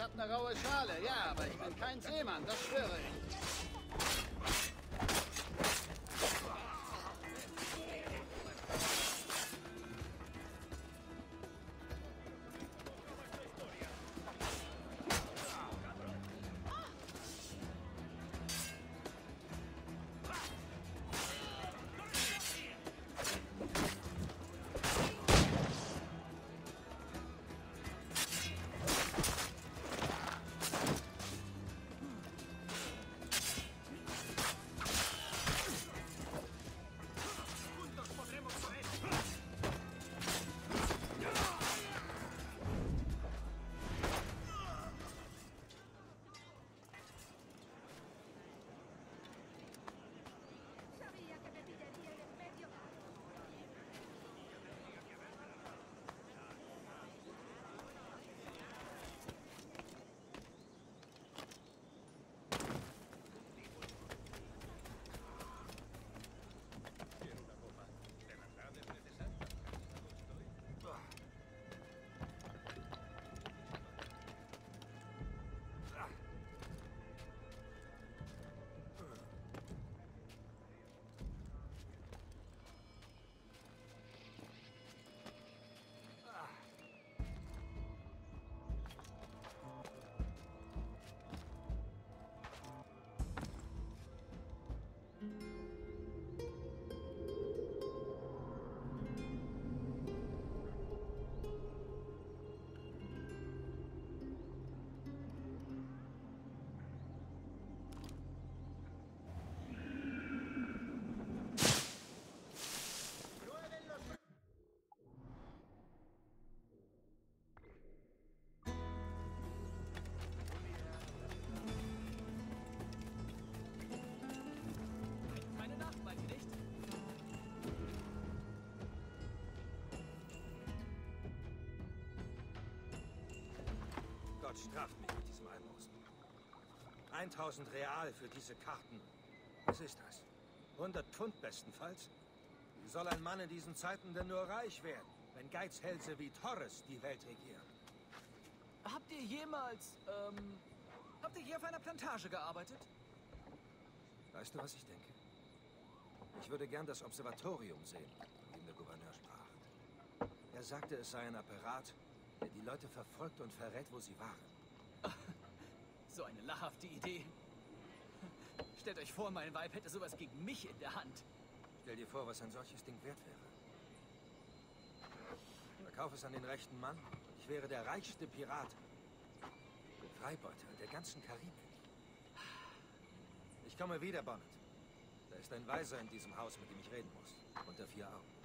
habt eine raue Schale, ja, aber ich bin kein Seemann, das schwöre ich. Gott straft mich mit diesem Almosen. 1000 Real für diese Karten. Was ist das? 100 Pfund bestenfalls? Wie soll ein Mann in diesen Zeiten denn nur reich werden, wenn Geizhälse wie Torres die Welt regieren? Habt ihr jemals, ähm, habt ihr hier auf einer Plantage gearbeitet? Weißt du, was ich denke? Ich würde gern das Observatorium sehen, von dem der Gouverneur sprach. Er sagte, es sei ein Apparat, der die Leute verfolgt und verrät, wo sie waren. So eine lachhafte Idee. Stellt euch vor, mein Weib hätte sowas gegen mich in der Hand. Stell dir vor, was ein solches Ding wert wäre. Verkauf es an den rechten Mann und ich wäre der reichste Pirat. Freibeuter der ganzen Karibik. Ich komme wieder, Bonnet. Da ist ein Weiser in diesem Haus, mit dem ich reden muss. Unter vier Augen.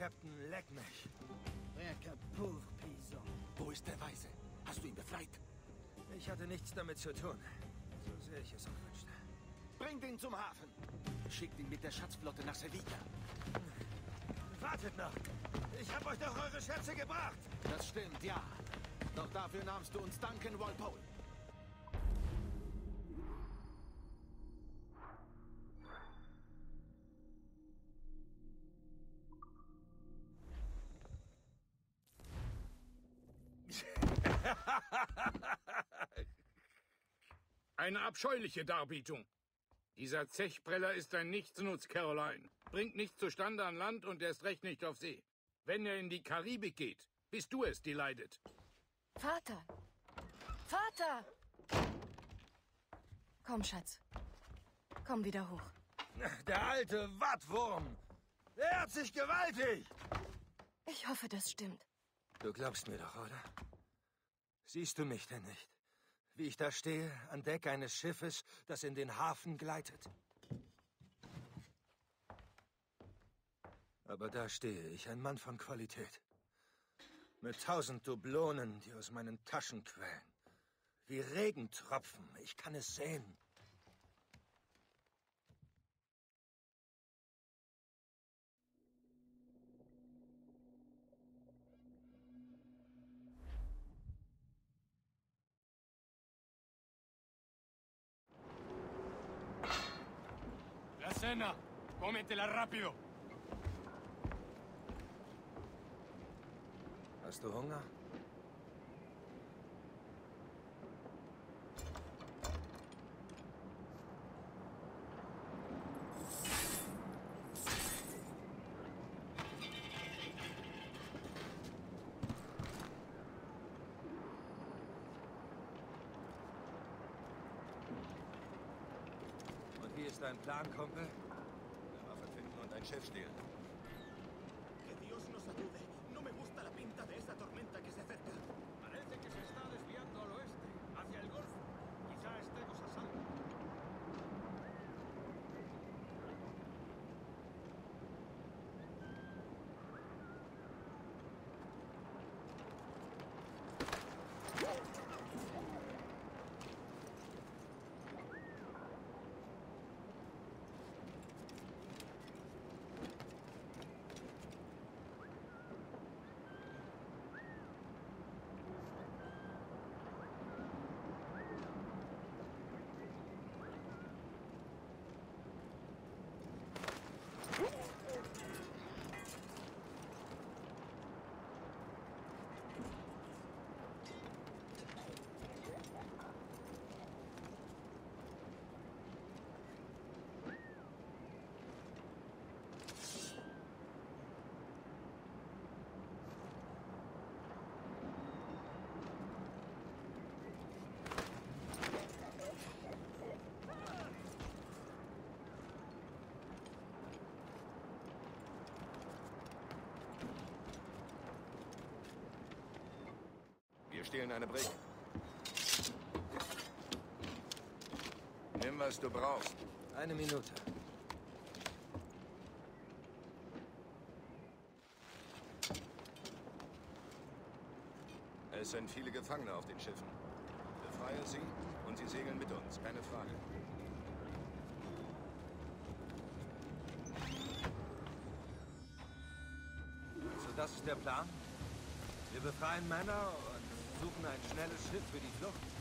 Captain, leck mich. Wo ist der Weise? Hast du ihn befreit? Ich hatte nichts damit zu tun. So sehr ich es auch wünschte. Bringt ihn zum Hafen. Schickt ihn mit der Schatzflotte nach Sevilla. Wartet noch. Ich habe euch doch eure Schätze gebracht. Das stimmt, ja. Doch dafür nahmst du uns Duncan Walpole. Eine abscheuliche Darbietung. Dieser Zechpreller ist ein Nichtsnutz, Caroline. Bringt nichts zustande an Land und erst recht nicht auf See. Wenn er in die Karibik geht, bist du es, die leidet. Vater! Vater! Komm, Schatz. Komm wieder hoch. Der alte Wattwurm. Er hat sich gewaltig. Ich hoffe, das stimmt. Du glaubst mir doch, oder? Siehst du mich denn nicht? Wie ich da stehe, an Deck eines Schiffes, das in den Hafen gleitet. Aber da stehe ich, ein Mann von Qualität. Mit tausend Dublonen, die aus meinen Taschen quellen. Wie Regentropfen, ich kann es sehen. ¡Elena! ¡Cómetela rápido! ¿Hasta honga? Du Plan, Kumpel? Eine Waffe finden und ein Schiff stehlen. Wir stehlen eine Brick. Nimm, was du brauchst. Eine Minute. Es sind viele Gefangene auf den Schiffen. Befreie sie und sie segeln mit uns, keine Frage. So, das ist der Plan? Wir befreien Männer und suchen ein schnelles Schiff für die Flucht.